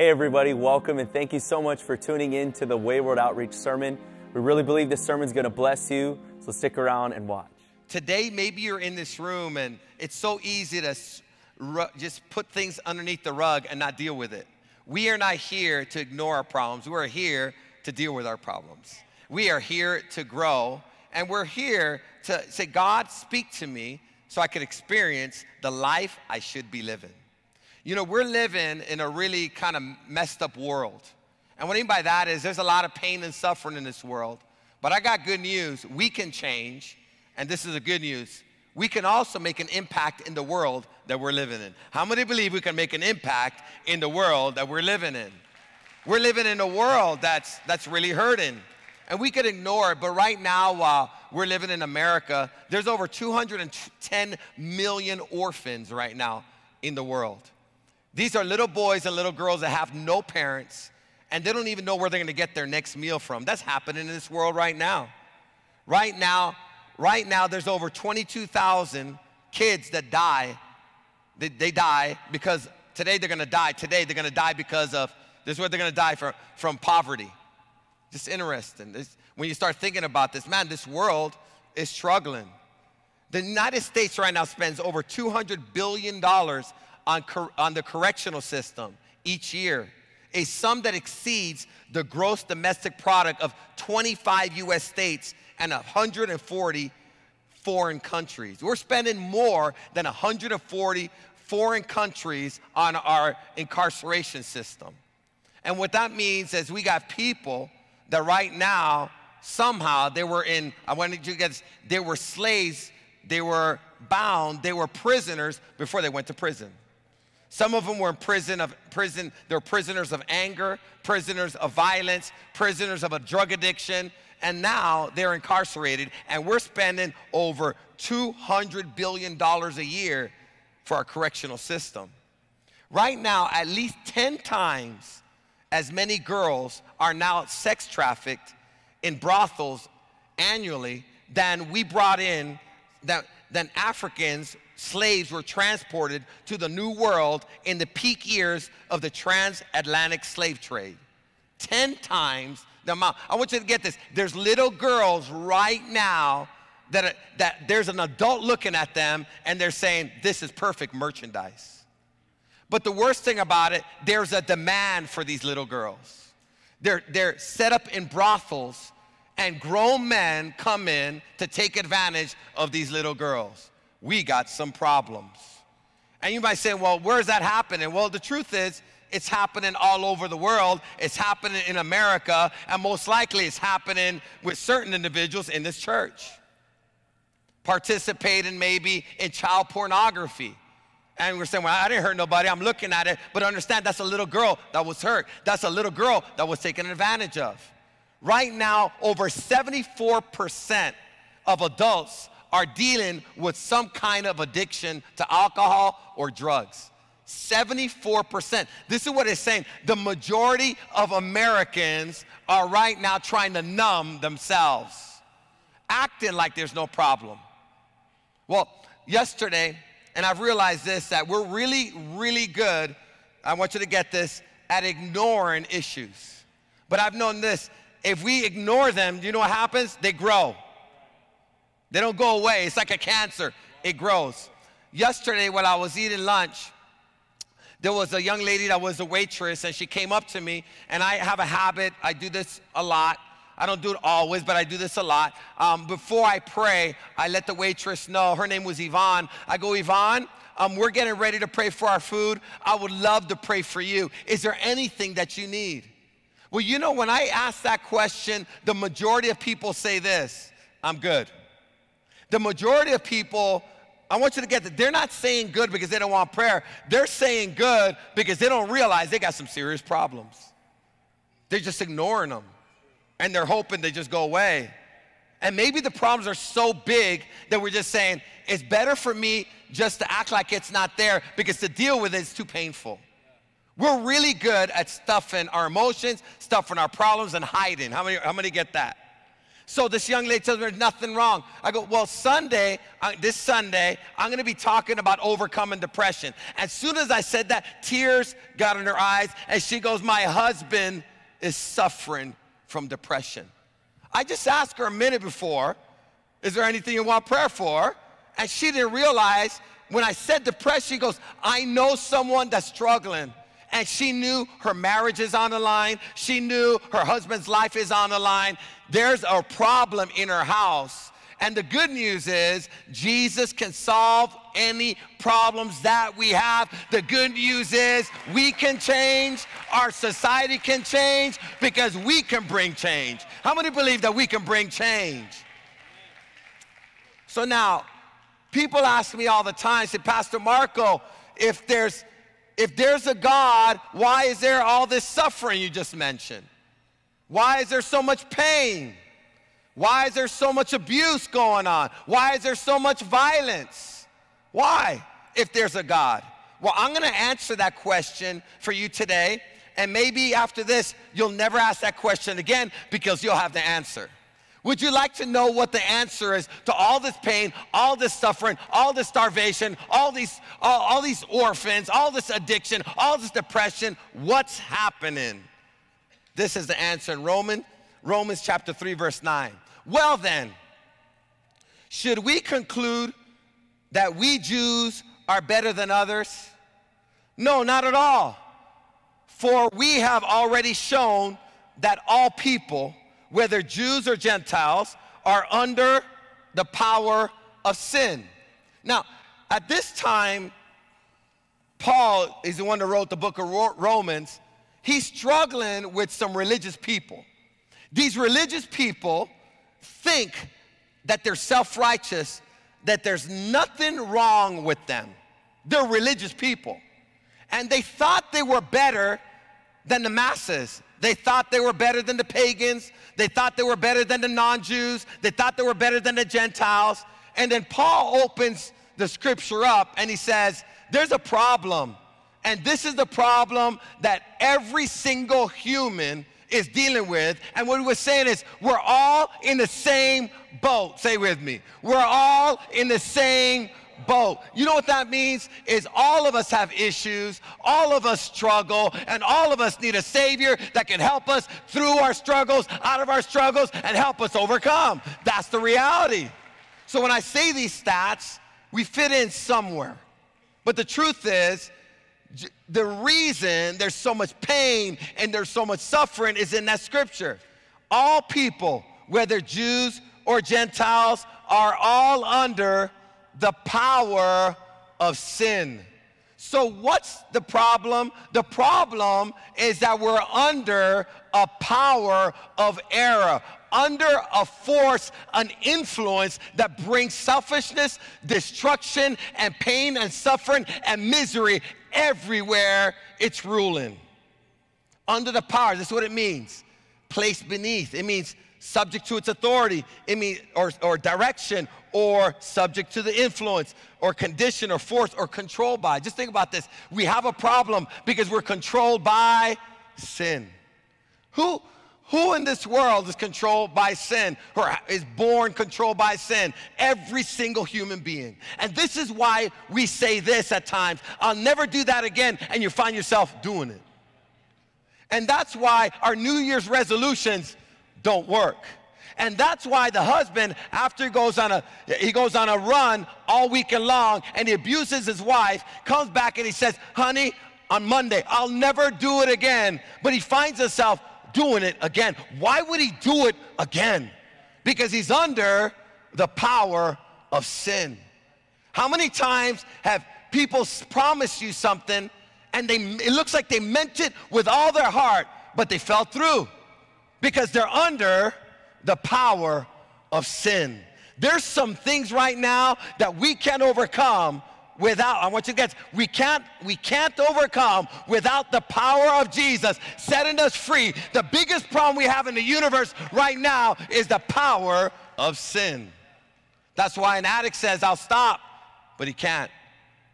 Hey, everybody, welcome and thank you so much for tuning in to the Way World Outreach Sermon. We really believe this sermon is going to bless you, so stick around and watch. Today, maybe you're in this room and it's so easy to just put things underneath the rug and not deal with it. We are not here to ignore our problems, we are here to deal with our problems. We are here to grow, and we're here to say, God, speak to me so I can experience the life I should be living. You know, we're living in a really kind of messed up world. And what I mean by that is there's a lot of pain and suffering in this world. But I got good news. We can change, and this is the good news. We can also make an impact in the world that we're living in. How many believe we can make an impact in the world that we're living in? We're living in a world that's, that's really hurting. And we could ignore it, but right now, while we're living in America, there's over 210 million orphans right now in the world. These are little boys and little girls that have no parents and they don't even know where they're gonna get their next meal from. That's happening in this world right now. Right now, right now, there's over 22,000 kids that die. They, they, die because today they're gonna die. Today they're gonna die because of, this is where they're gonna die from, from poverty. Just interesting. This, when you start thinking about this, man, this world is struggling. The United States right now spends over $200 billion on, cor- on the correctional system each year, a sum that exceeds the gross domestic product of 25 US states and 140 foreign countries. We're spending more than 140 foreign countries on our incarceration system. And what that means is we got people that right now, somehow, they were in, I wanted you to get this, they were slaves, they were bound, they were prisoners before they went to prison. Some of them were in prison of prison, they were prisoners of anger, prisoners of violence, prisoners of a drug addiction, and now they're incarcerated, and we're spending over $200 billion a year for our correctional system. Right now, at least 10 times as many girls are now sex trafficked in brothels annually than we brought in, than Africans slaves were transported to the New World in the peak years of the transatlantic slave trade. 10 times the amount. I want you to get this. There's little girls right now that, that there's an adult looking at them and they're saying, This is perfect merchandise. But the worst thing about it, there's a demand for these little girls. They're, they're set up in brothels, and grown men come in to take advantage of these little girls we got some problems. And you might say, well, where's that happening? Well, the truth is, it's happening all over the world. It's happening in America, and most likely it's happening with certain individuals in this church. Participating maybe in child pornography. And we're saying, well, I didn't hurt nobody. I'm looking at it. But understand, that's a little girl that was hurt. That's a little girl that was taken advantage of. Right now, over 74% of adults are dealing with some kind of addiction to alcohol or drugs. 74%. This is what it's saying. The majority of Americans are right now trying to numb themselves, acting like there's no problem. Well, yesterday, and I've realized this that we're really, really good. I want you to get this at ignoring issues. But I've known this if we ignore them, you know what happens? They grow. They don't go away. It's like a cancer, it grows. Yesterday, when I was eating lunch, there was a young lady that was a waitress, and she came up to me. And I have a habit, I do this a lot. I don't do it always, but I do this a lot. Um, before I pray, I let the waitress know. Her name was Yvonne. I go, Yvonne, um, we're getting ready to pray for our food. I would love to pray for you. Is there anything that you need? Well, you know, when I ask that question, the majority of people say this I'm good. The majority of people, I want you to get that they're not saying good because they don't want prayer. They're saying good because they don't realize they got some serious problems. They're just ignoring them and they're hoping they just go away. And maybe the problems are so big that we're just saying, it's better for me just to act like it's not there because to deal with it is too painful. We're really good at stuffing our emotions, stuffing our problems, and hiding. How many, how many get that? So this young lady tells me there's nothing wrong. I go, well, Sunday, uh, this Sunday, I'm going to be talking about overcoming depression. As soon as I said that, tears got in her eyes, and she goes, my husband is suffering from depression. I just asked her a minute before, is there anything you want prayer for? And she didn't realize when I said depression, she goes, I know someone that's struggling and she knew her marriage is on the line. She knew her husband's life is on the line. There's a problem in her house. And the good news is, Jesus can solve any problems that we have. The good news is, we can change, our society can change because we can bring change. How many believe that we can bring change? So now, people ask me all the time, say, Pastor Marco, if there's if there's a God, why is there all this suffering you just mentioned? Why is there so much pain? Why is there so much abuse going on? Why is there so much violence? Why, if there's a God? Well, I'm gonna answer that question for you today, and maybe after this, you'll never ask that question again because you'll have the answer. Would you like to know what the answer is to all this pain, all this suffering, all this starvation, all these, all, all these orphans, all this addiction, all this depression? What's happening? This is the answer in Roman, Romans chapter 3, verse 9. Well then, should we conclude that we Jews are better than others? No, not at all. For we have already shown that all people, whether Jews or Gentiles, are under the power of sin. Now, at this time, Paul is the one that wrote the book of Romans. He's struggling with some religious people. These religious people think that they're self righteous, that there's nothing wrong with them. They're religious people. And they thought they were better than the masses. They thought they were better than the pagans. They thought they were better than the non Jews. They thought they were better than the Gentiles. And then Paul opens the scripture up and he says, There's a problem. And this is the problem that every single human is dealing with. And what he was saying is, we're all in the same boat. Say with me. We're all in the same boat. You know what that means? Is all of us have issues, all of us struggle, and all of us need a Savior that can help us through our struggles, out of our struggles, and help us overcome. That's the reality. So when I say these stats, we fit in somewhere. But the truth is, the reason there's so much pain and there's so much suffering is in that scripture. All people, whether Jews or Gentiles, are all under the power of sin. So, what's the problem? The problem is that we're under a power of error, under a force, an influence that brings selfishness, destruction, and pain and suffering and misery everywhere it's ruling. Under the power, this is what it means. Placed beneath. It means subject to its authority, it means, or, or direction, or subject to the influence, or condition, or force, or controlled by. Just think about this. We have a problem because we're controlled by sin. Who, who in this world is controlled by sin or is born controlled by sin? Every single human being. And this is why we say this at times I'll never do that again, and you find yourself doing it. And that's why our New Year's resolutions don't work. And that's why the husband, after he goes on a he goes on a run all weekend long and he abuses his wife, comes back and he says, honey, on Monday, I'll never do it again. But he finds himself doing it again. Why would he do it again? Because he's under the power of sin. How many times have people promised you something and they it looks like they meant it with all their heart, but they fell through? Because they're under the power of sin. There's some things right now that we can't overcome without i want you to get we can't we can't overcome without the power of jesus setting us free. The biggest problem we have in the universe right now is the power of sin. That's why an addict says i'll stop but he can't.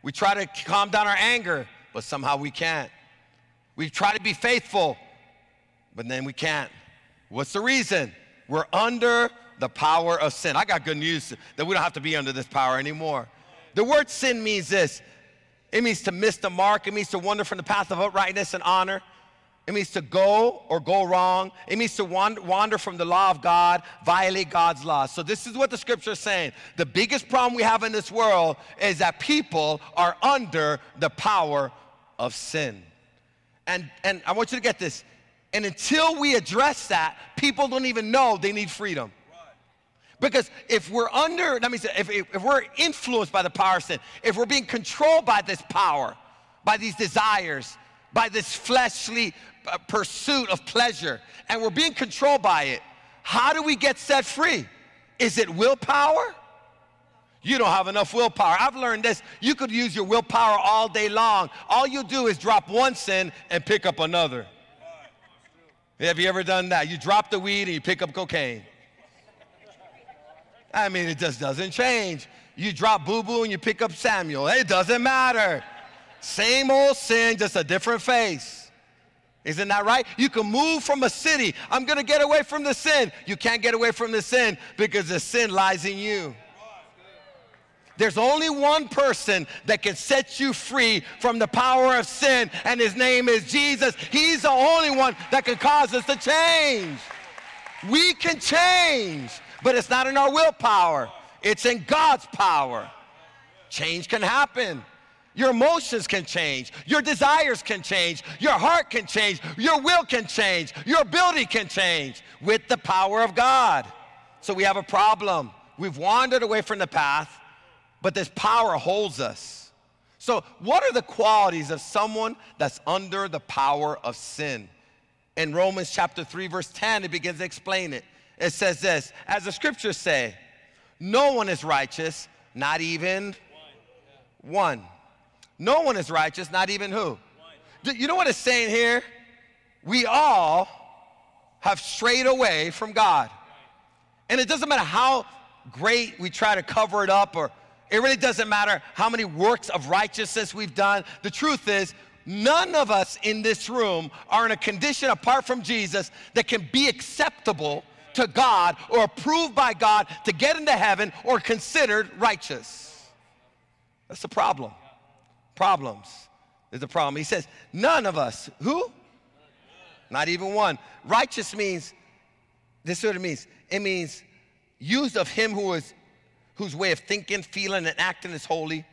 We try to calm down our anger but somehow we can't. We try to be faithful but then we can't What's the reason? We're under the power of sin. I got good news that we don't have to be under this power anymore. The word sin means this it means to miss the mark, it means to wander from the path of uprightness and honor. It means to go or go wrong. It means to wander from the law of God, violate God's law. So, this is what the scripture is saying. The biggest problem we have in this world is that people are under the power of sin. And, and I want you to get this. And until we address that, people don't even know they need freedom. Because if we're under, that means if, if, if we're influenced by the power of sin, if we're being controlled by this power, by these desires, by this fleshly uh, pursuit of pleasure, and we're being controlled by it, how do we get set free? Is it willpower? You don't have enough willpower. I've learned this. You could use your willpower all day long. All you do is drop one sin and pick up another. Have you ever done that? You drop the weed and you pick up cocaine. I mean, it just doesn't change. You drop boo boo and you pick up Samuel. It doesn't matter. Same old sin, just a different face. Isn't that right? You can move from a city. I'm going to get away from the sin. You can't get away from the sin because the sin lies in you. There's only one person that can set you free from the power of sin, and his name is Jesus. He's the only one that can cause us to change. We can change but it's not in our willpower, it's in God's power. Change can happen. Your emotions can change. Your desires can change. Your heart can change. Your will can change. Your ability can change with the power of God. So we have a problem. We've wandered away from the path, but this power holds us. So, what are the qualities of someone that's under the power of sin? In Romans chapter 3, verse 10, it begins to explain it it says this as the scriptures say, no one is righteous, not even one. No one is righteous, not even who? You know what it's saying here? We all have strayed away from God. And it doesn't matter how great we try to cover it up, or it really doesn't matter how many works of righteousness we've done. The truth is, none of us in this room are in a condition apart from Jesus that can be acceptable to God or approved by God to get into heaven or considered righteous. That's the problem. Problems is the problem. He says, none of us, who? Not even one. Righteous means, this is what it means. It means used of him who is whose way of thinking, feeling, and acting is holy.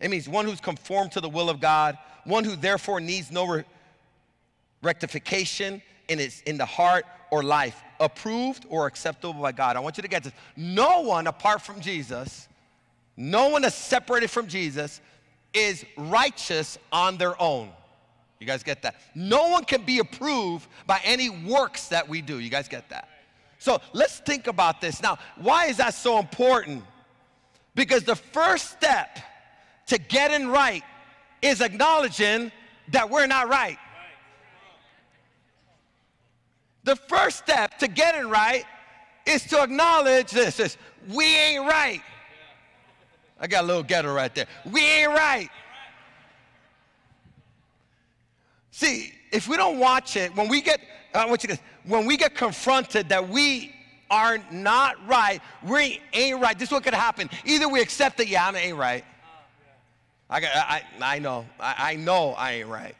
It means one who's conformed to the will of God, one who therefore needs no re- rectification in, its, in the heart or life, approved or acceptable by God. I want you to get this. No one apart from Jesus, no one that's separated from Jesus, is righteous on their own. You guys get that? No one can be approved by any works that we do. You guys get that? So let's think about this. Now, why is that so important? Because the first step to getting right is acknowledging that we're not right. The first step to getting right is to acknowledge this, this we ain't right. I got a little ghetto right there. We ain't right. See, if we don't watch it, when we get, I want you to, when we get confronted that we are not right, we ain't right, this is what could happen. Either we accept that, yeah, I ain't right. I, got, I, I know, I, I know I ain't right.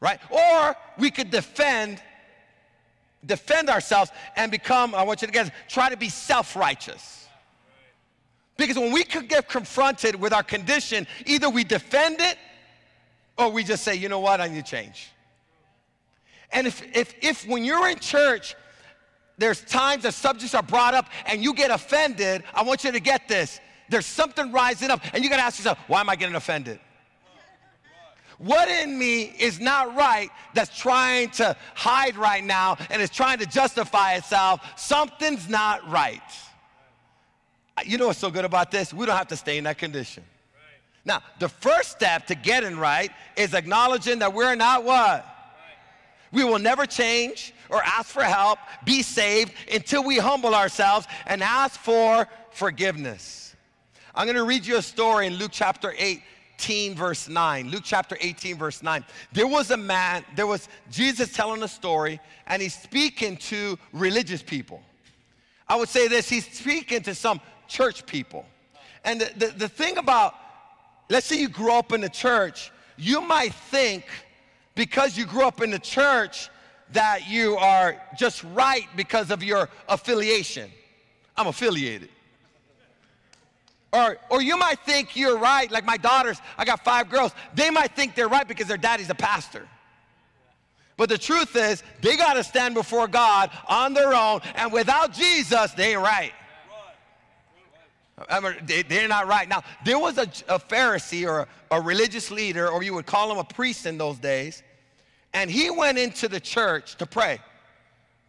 Right? Or we could defend defend ourselves and become, I want you to get try to be self righteous. Because when we could get confronted with our condition, either we defend it or we just say, you know what, I need to change. And if, if, if when you're in church, there's times that subjects are brought up and you get offended, I want you to get this. There's something rising up, and you gotta ask yourself, why am I getting offended? What in me is not right that's trying to hide right now and is trying to justify itself? Something's not right. You know what's so good about this? We don't have to stay in that condition. Now, the first step to getting right is acknowledging that we're not what? We will never change or ask for help, be saved until we humble ourselves and ask for forgiveness. I'm going to read you a story in Luke chapter 8 18, verse 9. Luke chapter 18, verse 9. There was a man, there was Jesus telling a story, and he's speaking to religious people. I would say this he's speaking to some church people. And the, the, the thing about, let's say you grew up in the church, you might think because you grew up in the church that you are just right because of your affiliation. I'm affiliated. Or, or you might think you're right, like my daughters, I got five girls, they might think they're right because their daddy's a pastor. But the truth is, they got to stand before God on their own, and without Jesus, they ain't right. They, are not right. Now, there was a, a Pharisee or a, a religious leader, or you would call him a priest in those days, and he went into the church to pray.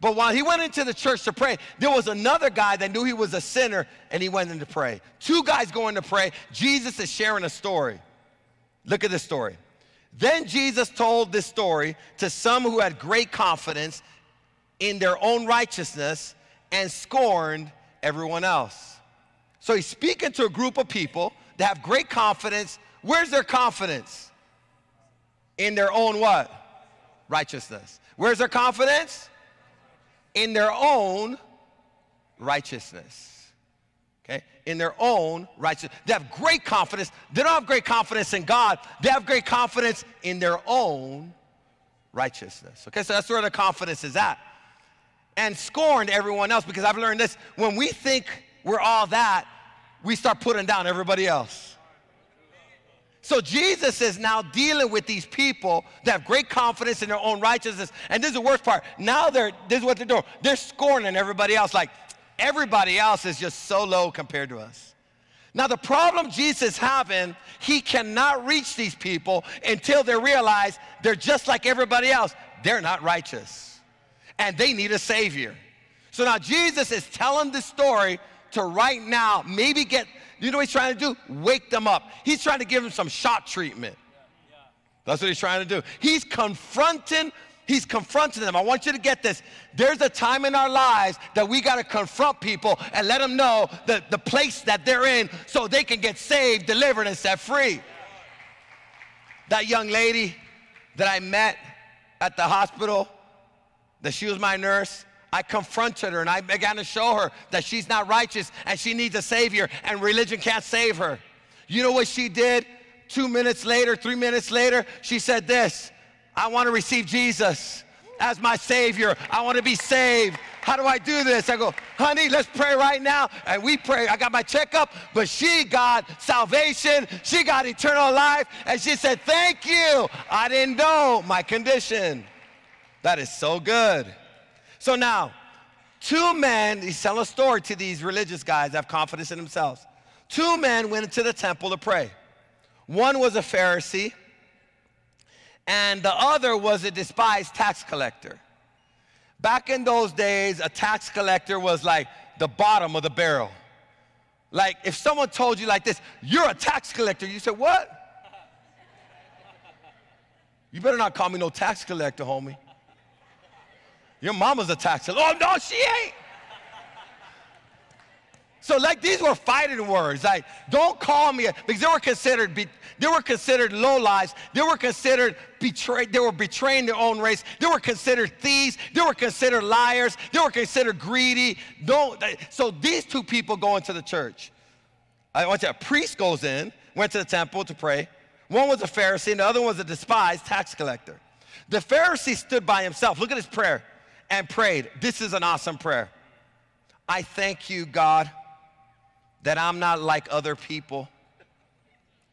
But while he went into the church to pray, there was another guy that knew he was a sinner and he went in to pray. Two guys going to pray. Jesus is sharing a story. Look at this story. Then Jesus told this story to some who had great confidence in their own righteousness and scorned everyone else. So he's speaking to a group of people that have great confidence. Where's their confidence? In their own what? Righteousness. Where's their confidence? in their own righteousness. Okay? In their own righteousness. They have great confidence. They don't have great confidence in God, they have great confidence in their own righteousness. Okay, so that's where the confidence is at. And scorned everyone else because I've learned this when we think we're all that, we start putting down everybody else. So Jesus is now dealing with these people that have great confidence in their own righteousness. And this is the worst part. Now they're, this is what they're doing. They're scorning everybody else. Like everybody else is just so low compared to us. Now the problem Jesus is having, he cannot reach these people until they realize they're just like everybody else. They're not righteous. And they need a savior. So now Jesus is telling this story to right now maybe get you know what he's trying to do? Wake them up. He's trying to give them some shock treatment. That's what he's trying to do. He's confronting He's confronting them. I want you to get this. There's a time in our lives that we got to confront people and let them know the, the place that they're in so they can get saved, delivered, and set free. That young lady that I met at the hospital, that she was my nurse, I confronted her and I began to show her that she's not righteous and she needs a Savior and religion can't save her. You know what she did? Two minutes later, three minutes later, she said this I want to receive Jesus as my Savior. I want to be saved. How do I do this? I go, honey, let's pray right now. And we pray. I got my checkup, but she got salvation. She got eternal life. And she said, Thank you. I didn't know my condition. That is so good. So now, two men, he's telling a story to these religious guys have confidence in themselves. Two men went into the temple to pray. One was a Pharisee, and the other was a despised tax collector. Back in those days, a tax collector was like the bottom of the barrel. Like if someone told you like this, you're a tax collector, you said, What? You better not call me no tax collector, homie. Your mama's a tax collector. Oh, no, she ain't. So like these were fighting words. Like don't call me a, because they were considered be, they were considered low lives. They were considered betrayed. They were betraying their own race. They were considered thieves. They were considered liars. They were considered greedy. Don't. So these two people go into the church. I want to. A priest goes in, went to the temple to pray. One was a Pharisee, and the other one was a despised tax collector. The Pharisee stood by himself. Look at his prayer and prayed. This is an awesome prayer. I thank you, God, that I'm not like other people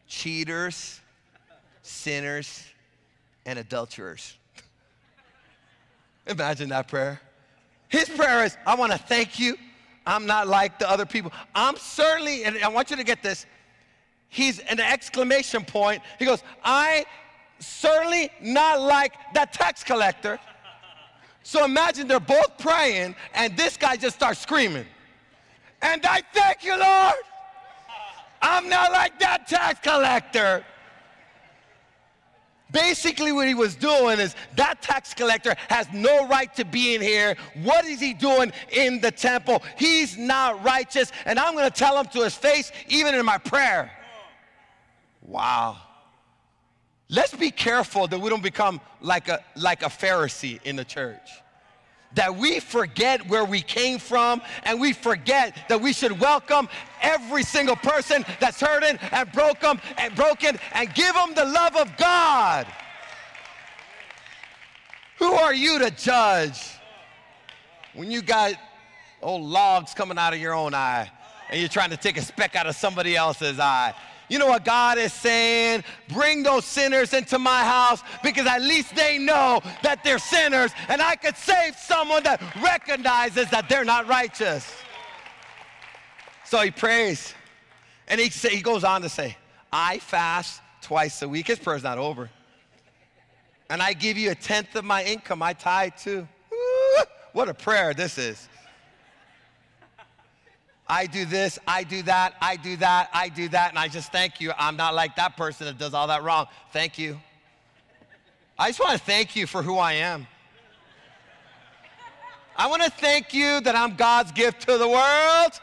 cheaters, sinners, and adulterers. Imagine that prayer. His prayer is, I want to thank you. I'm not like the other people. I'm certainly, and I want you to get this, he's an exclamation point. He goes, I certainly not like that tax collector. So imagine they're both praying, and this guy just starts screaming. And I thank you, Lord. I'm not like that tax collector. Basically, what he was doing is that tax collector has no right to be in here. What is he doing in the temple? He's not righteous, and I'm going to tell him to his face, even in my prayer. Wow. Let's be careful that we don't become like a, like a Pharisee in the church. that we forget where we came from and we forget that we should welcome every single person that's hurting and broken and broken and give them the love of God. Who are you to judge when you got old logs coming out of your own eye and you're trying to take a speck out of somebody else's eye? You know what God is saying? Bring those sinners into my house because at least they know that they're sinners and I could save someone that recognizes that they're not righteous. So he prays and he, say, he goes on to say, I fast twice a week. His prayer's not over. And I give you a tenth of my income. I tithe too. What a prayer this is. I do this, I do that, I do that, I do that, and I just thank you. I'm not like that person that does all that wrong. Thank you. I just want to thank you for who I am. I want to thank you that I'm God's gift to the world.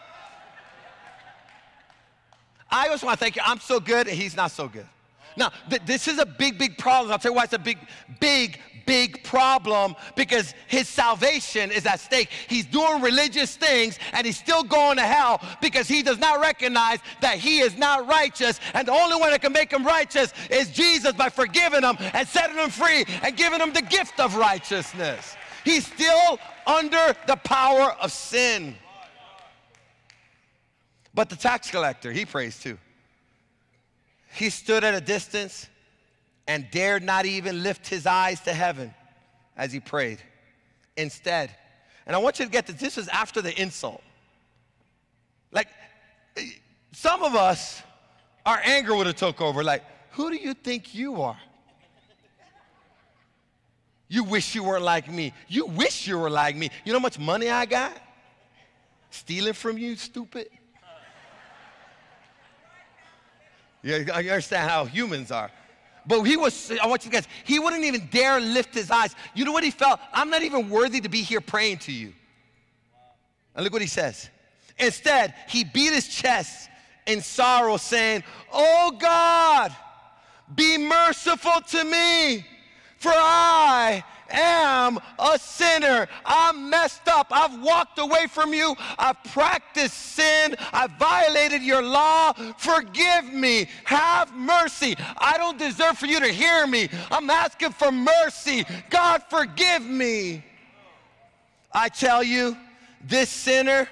I just want to thank you. I'm so good, and He's not so good. Now, th- this is a big, big problem. I'll tell you why it's a big, big, big problem because his salvation is at stake. He's doing religious things and he's still going to hell because he does not recognize that he is not righteous. And the only one that can make him righteous is Jesus by forgiving him and setting him free and giving him the gift of righteousness. He's still under the power of sin. But the tax collector, he prays too. He stood at a distance and dared not even lift his eyes to heaven as he prayed. Instead, and I want you to get this, this is after the insult. Like, some of us, our anger would have took over. Like, who do you think you are? You wish you weren't like me. You wish you were like me. You know how much money I got? Stealing from you, stupid. Yeah, you understand how humans are. But he was, I want you guys, he wouldn't even dare lift his eyes. You know what he felt? I'm not even worthy to be here praying to you. And look what he says. Instead, he beat his chest in sorrow, saying, Oh God, be merciful to me, for I am a sinner. I'm messed up. I've walked away from you. I've practiced sin. I've violated your law. Forgive me. Have mercy. I don't deserve for you to hear me. I'm asking for mercy. God, forgive me. I tell you, this sinner,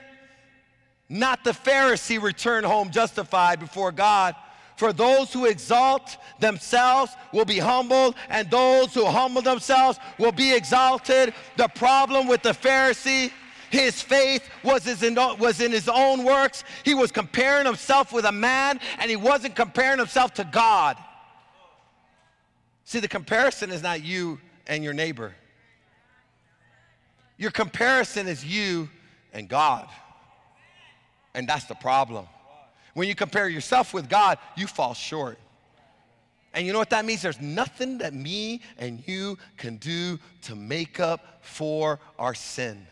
not the Pharisee, returned home justified before God. For those who exalt themselves will be humbled, and those who humble themselves will be exalted. The problem with the Pharisee, his faith was, his was in his own works. He was comparing himself with a man, and he wasn't comparing himself to God. See, the comparison is not you and your neighbor. Your comparison is you and God. And that's the problem. When you compare yourself with God, you fall short. And you know what that means? There's nothing that me and you can do to make up for our sin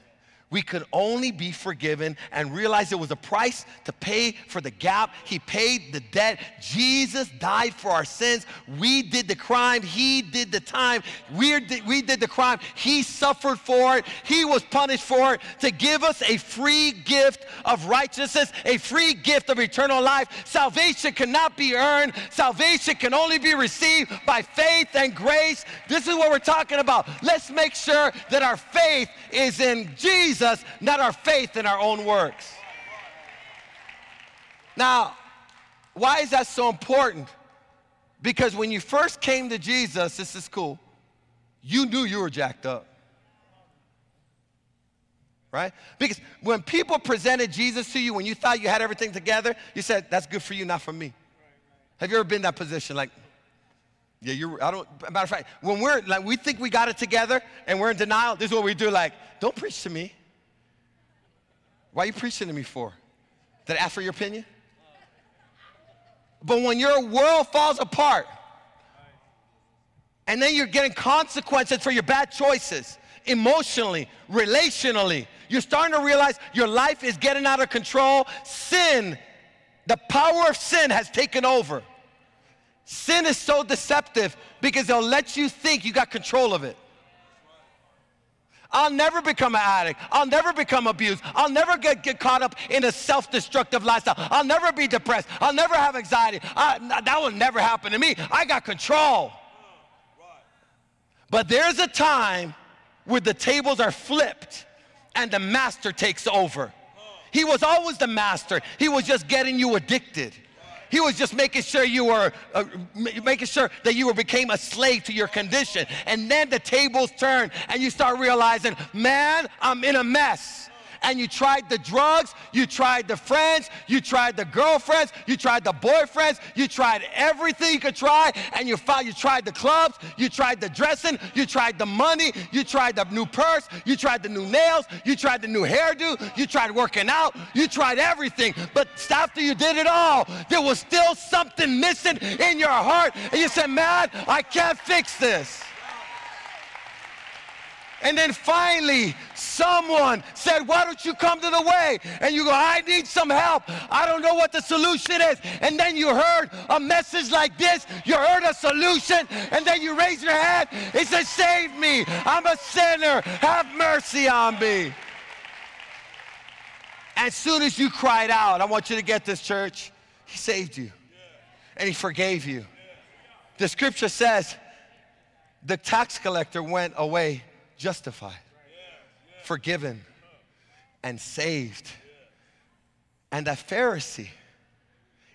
we could only be forgiven and realize it was a price to pay for the gap. He paid the debt. Jesus died for our sins. We did the crime. He did the time. We did, we did the crime. He suffered for it. He was punished for it to give us a free gift of righteousness, a free gift of eternal life. Salvation cannot be earned. Salvation can only be received by faith and grace. This is what we're talking about. Let's make sure that our faith is in Jesus Jesus, not our faith in our own works. Now, why is that so important? Because when you first came to Jesus, this is cool, you knew you were jacked up. Right? Because when people presented Jesus to you, when you thought you had everything together, you said, That's good for you, not for me. Have you ever been in that position? Like, yeah, you're, I don't, matter of fact, when we're, like, we think we got it together and we're in denial, this is what we do, like, don't preach to me. Why are you preaching to me for? Did I ask for your opinion? But when your world falls apart, and then you're getting consequences for your bad choices, emotionally, relationally, you're starting to realize your life is getting out of control. Sin, the power of sin has taken over. Sin is so deceptive because it'll let you think you got control of it. I'll never become an addict. I'll never become abused. I'll never get, get caught up in a self destructive lifestyle. I'll never be depressed. I'll never have anxiety. I, that will never happen to me. I got control. But there's a time where the tables are flipped and the master takes over. He was always the master, he was just getting you addicted. He was just making sure you were uh, making sure that you were became a slave to your condition. And then the tables turn and you start realizing, man, I'm in a mess and you tried the drugs, you tried the friends, you tried the girlfriends, you tried the boyfriends, you tried everything you could try, and you found you tried the clubs, you tried the dressing, you tried the money, you tried the new purse, you tried the new nails, you tried the new hairdo, you tried working out, you tried everything. But after you did it all, there was still something missing in your heart, and you said, Man, I can't fix this. And then finally, someone said, Why don't you come to the way? And you go, I need some help. I don't know what the solution is. And then you heard a message like this, you heard a solution, and then you raise your hand. It says, Save me. I'm a sinner. Have mercy on me. As soon as you cried out, I want you to get this, church, He saved you and He forgave you. The scripture says, the tax collector went away justified, forgiven, and saved. And that Pharisee,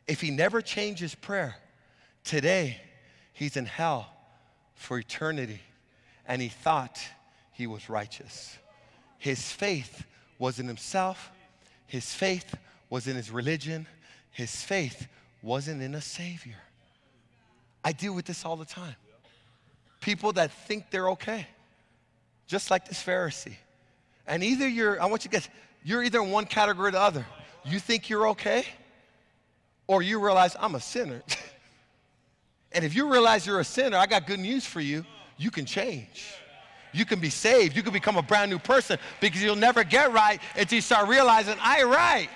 if he never changes prayer, today he's in hell for eternity. And he thought he was righteous. His faith was in himself, his faith was in his religion, his faith wasn't in a Savior. I deal with this all the time. People that think they're okay just like this Pharisee. And either you're, I want you to get, you're either in one category or the other. You think you're okay, or you realize I'm a sinner. and if you realize you're a sinner, I got good news for you. You can change. You can be saved. You can become a brand new person because you'll never get right until you start realizing I right.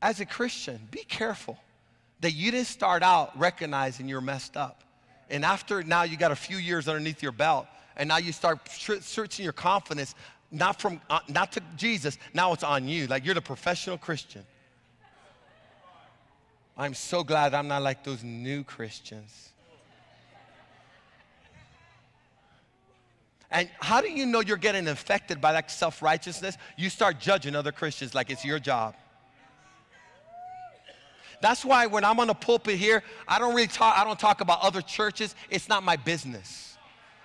As a Christian, be careful that you didn't start out recognizing you're messed up. And after now you got a few years underneath your belt, and now you start searching your confidence not from uh, not to Jesus. Now it's on you. Like you're the professional Christian. I'm so glad I'm not like those new Christians. And how do you know you're getting infected by that self righteousness? You start judging other Christians like it's your job. That's why when I'm on the pulpit here, I don't really talk, I don't talk about other churches. It's not my business.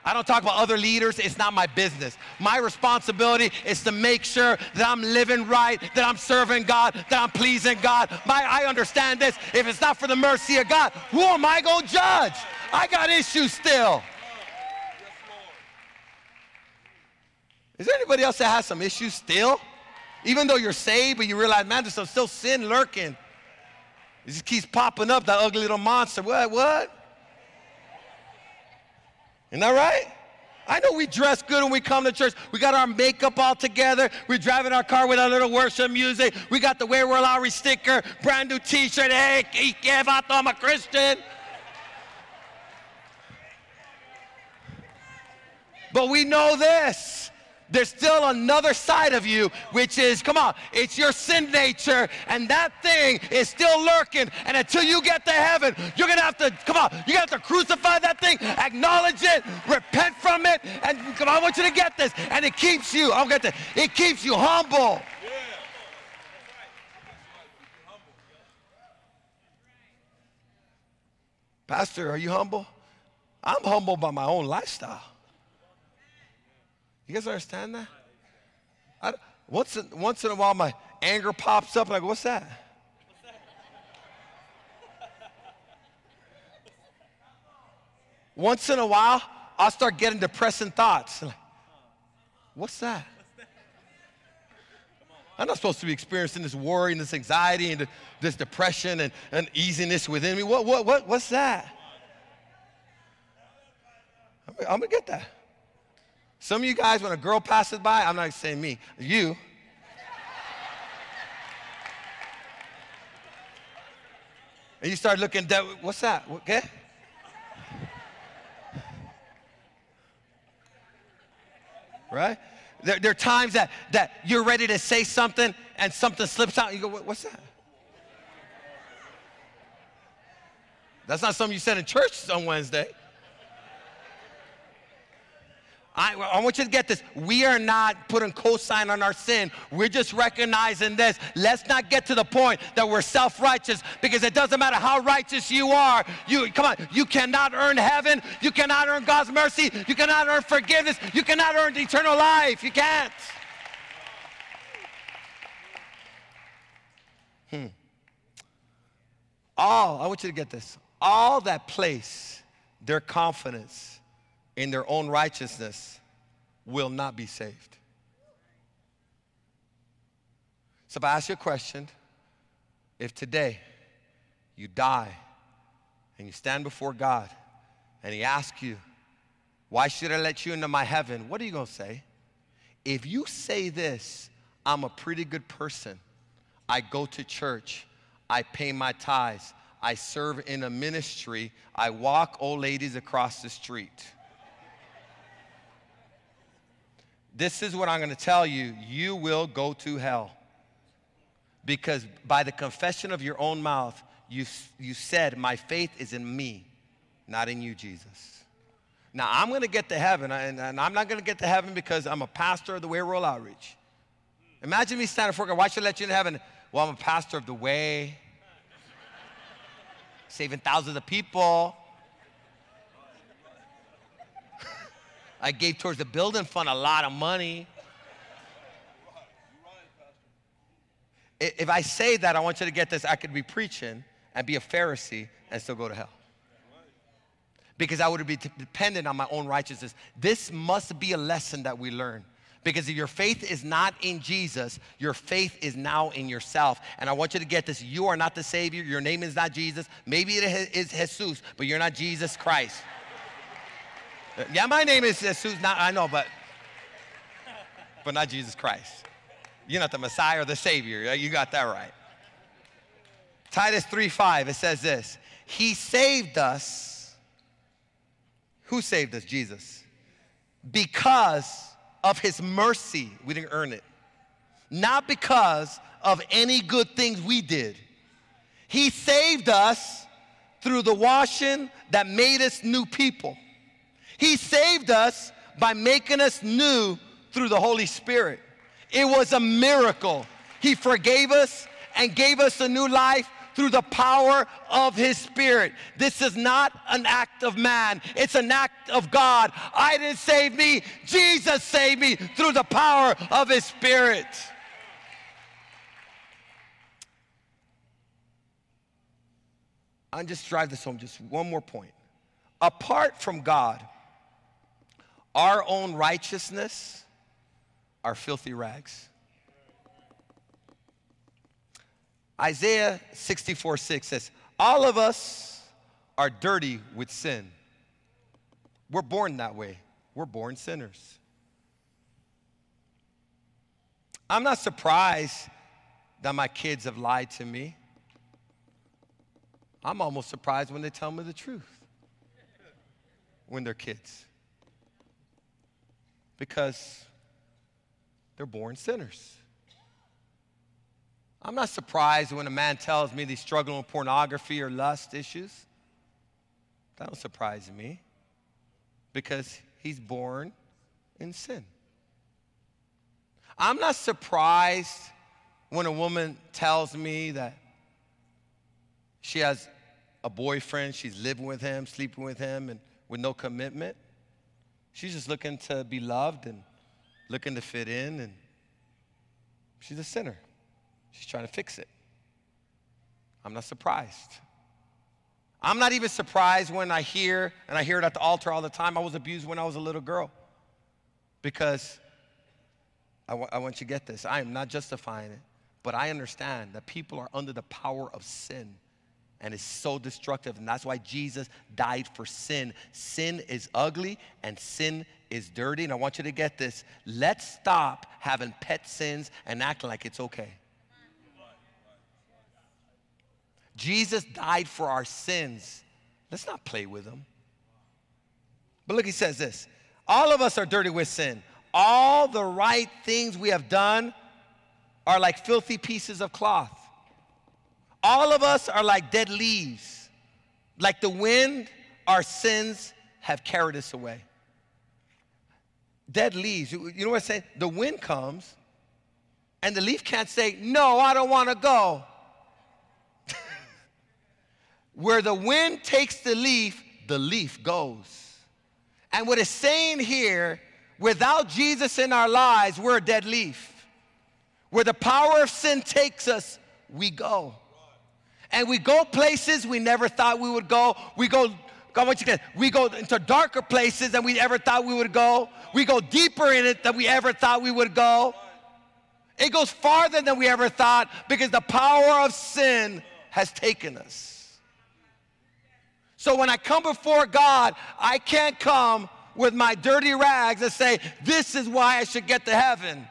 I don't talk about other leaders. It's not my business. My responsibility is to make sure that I'm living right, that I'm serving God, that I'm pleasing God. My, I understand this. If it's not for the mercy of God, who am I going to judge? I got issues still. Is there anybody else that has some issues still? Even though you're saved, but you realize, man, there's some still sin lurking. It just keeps popping up, that ugly little monster. What, what? Isn't that right? I know we dress good when we come to church. We got our makeup all together. We're driving our car with our little worship music. We got the Way World Outreach sticker, brand new t-shirt. Hey, Kev, I thought I'm a Christian. But we know this there's still another side of you, which is, come on, it's your sin nature, and that thing is still lurking. And until you get to heaven, you're gonna have to, come on, you have to crucify that thing, acknowledge it, repent from it, and come on, I want you to get this. And it keeps you, I'll get this, it keeps you humble. Pastor, are you humble? I'm humble by my own lifestyle. You guys understand that? I, once, in, once in a while, my anger pops up, and I go, What's that? Once in a while, I'll start getting depressing thoughts. Like, What's that? I'm not supposed to be experiencing this worry and this anxiety and this depression and, and easiness within me. What, what, what, what's that? I'm, I'm going to get that. Some of you guys, when a girl passes by, I'm not saying me, you. and you start looking, what's that? Okay? right? There, there are times that, that you're ready to say something and something slips out. And you go, "What- what's that? That's not something you said in church on Wednesday. I, I want you to get this. We are not putting cosign on our sin. We're just recognizing this. Let's not get to the point that we're self-righteous because it doesn't matter how righteous you are. You come on, you cannot earn heaven. You cannot earn God's mercy. You cannot earn forgiveness. You cannot earn eternal life. You can't. Hmm. All, I want you to get this. All that place their confidence in their own righteousness will not be saved. So if I ask you a question, if today you die and you stand before God and He asks you, Why should I let you into my heaven? What are you going to say? If you say this, I'm a pretty good person, I go to church, I pay my tithes, I serve in a ministry, I walk old ladies across the street. This is what I'm going to tell you you will go to hell. Because by the confession of your own mouth, you, you said, My faith is in me, not in you, Jesus. Now, I'm going to get to heaven, and, and I'm not going to get to heaven because I'm a pastor of the Way World Outreach. Imagine me standing before God, why should I let you in heaven? Well, I'm a pastor of the Way, saving thousands of people. I gave towards the building fund a lot of money. If I say that, I want you to get this. I could be preaching and be a Pharisee and still go to hell. Because I would be dependent on my own righteousness. This must be a lesson that we learn. Because if your faith is not in Jesus, your faith is now in yourself. And I want you to get this. You are not the Savior. Your name is not Jesus. Maybe it is Jesus, but you're not Jesus Christ. Uh, yeah, my name is. Not, I know, but but not Jesus Christ. You're not the Messiah or the Savior. Uh, you got that right. Titus 3:5. It says this. He saved us. Who saved us? Jesus. Because of his mercy. We didn't earn it. Not because of any good things we did. He saved us through the washing that made us new people. He saved us by making us new through the Holy Spirit. It was a miracle. He forgave us and gave us a new life through the power of His Spirit. This is not an act of man, it's an act of God. I didn't save me, Jesus saved me through the power of His Spirit. I'll just drive this home, just one more point. Apart from God, our own righteousness are filthy rags. Isaiah 64 6 says, All of us are dirty with sin. We're born that way. We're born sinners. I'm not surprised that my kids have lied to me. I'm almost surprised when they tell me the truth when they're kids because they're born sinners. I'm not surprised when a man tells me he's struggling with pornography or lust issues. That don't surprise me because he's born in sin. I'm not surprised when a woman tells me that she has a boyfriend, she's living with him, sleeping with him, and with no commitment. She's just looking to be loved and looking to fit in, and she's a sinner. She's trying to fix it. I'm not surprised. I'm not even surprised when I hear, and I hear it at the altar all the time, I was abused when I was a little girl. Because I, I want you to get this. I am not justifying it, but I understand that people are under the power of sin and it's so destructive. And that's why Jesus died for sin. Sin is ugly and sin is dirty. And I want you to get this. Let's stop having pet sins and acting like it's okay. Jesus died for our sins. Let's not play with them. But look, he says this all of us are dirty with sin. all the right things we have done are like filthy pieces of cloth. All of us are like dead leaves. Like the wind, our sins have carried us away. Dead leaves. You know what I'm saying? The wind comes, and the leaf can't say, No, I don't want to go. Where the wind takes the leaf, the leaf goes. And what it's saying here, without Jesus in our lives, we're a dead leaf. Where the power of sin takes us, we go. And we go places we never thought we would go. We go, God, what you get? We go into darker places than we ever thought we would go. We go deeper in it than we ever thought we would go. It goes farther than we ever thought because the power of sin has taken us. So when I come before God, I can't come with my dirty rags and say, This is why I should get to heaven.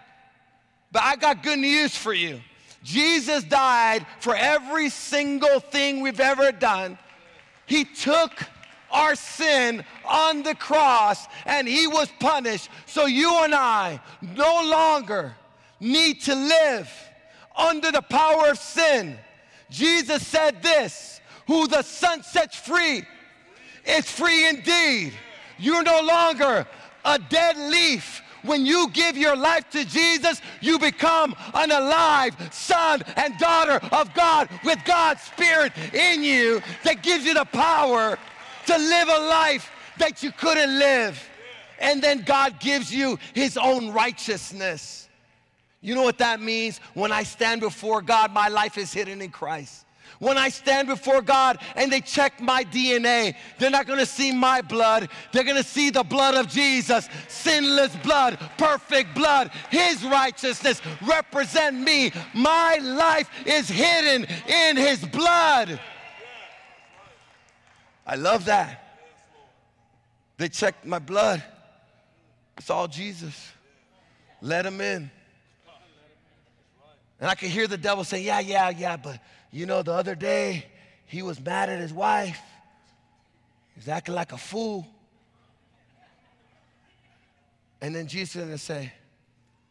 But I got good news for you. Jesus died for every single thing we've ever done. He took our sin on the cross and he was punished. So you and I no longer need to live under the power of sin. Jesus said this who the Son sets free is free indeed. You're no longer a dead leaf. When you give your life to Jesus, you become an alive son and daughter of God with God's Spirit in you that gives you the power to live a life that you couldn't live. And then God gives you His own righteousness. You know what that means? When I stand before God, my life is hidden in Christ. When I stand before God and they check my DNA, they're not gonna see my blood. They're gonna see the blood of Jesus, sinless blood, perfect blood. His righteousness represent me. My life is hidden in His blood. I love that. They checked my blood. It's all Jesus. Let him in. And I could hear the devil say, Yeah, yeah, yeah, but you know, the other day, he was mad at his wife. He's acting like a fool. And then Jesus is going to say,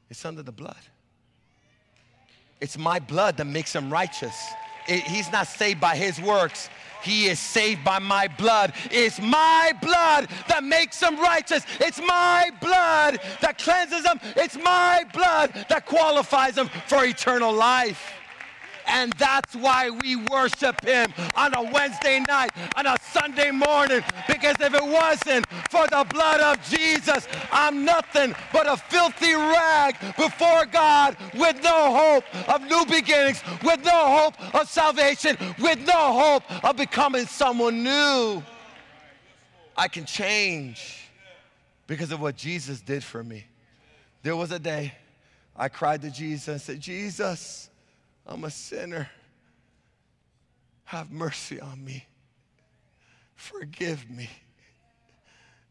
It's under the blood. It's my blood that makes him righteous. It, he's not saved by his works. He is saved by my blood. It's my blood that makes him righteous. It's my blood that cleanses him. It's my blood that qualifies him for eternal life. And that's why we worship him on a Wednesday night, on a Sunday morning. Because if it wasn't for the blood of Jesus, I'm nothing but a filthy rag before God with no hope of new beginnings, with no hope of salvation, with no hope of becoming someone new. I can change because of what Jesus did for me. There was a day I cried to Jesus and said, Jesus, I'm a sinner. Have mercy on me. Forgive me.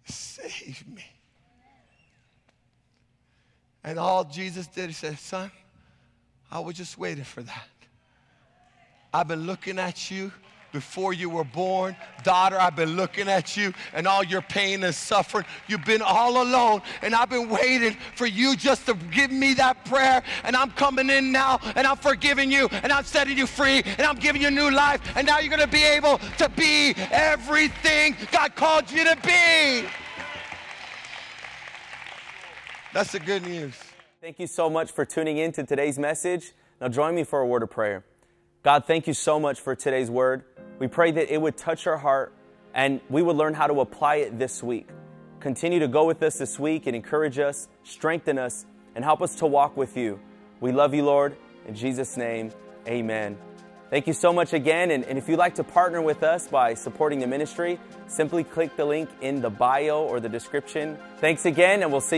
Save me. And all Jesus did, he said, Son, I was just waiting for that. I've been looking at you before you were born. Daughter, I've been looking at you and all your pain and suffering. You've been all alone, and I've been waiting for you just to give me that prayer. And I'm coming in now, and I'm forgiving you, and I'm setting you free, and I'm giving you new life. And now you're going to be able to be everything God called you to be. That's the good news. Thank you so much for tuning in to today's message. Now, join me for a word of prayer. God, thank you so much for today's word. We pray that it would touch our heart and we would learn how to apply it this week. Continue to go with us this week and encourage us, strengthen us, and help us to walk with you. We love you, Lord. In Jesus' name, amen. Thank you so much again. And, and if you'd like to partner with us by supporting the ministry, simply click the link in the bio or the description. Thanks again, and we'll see you.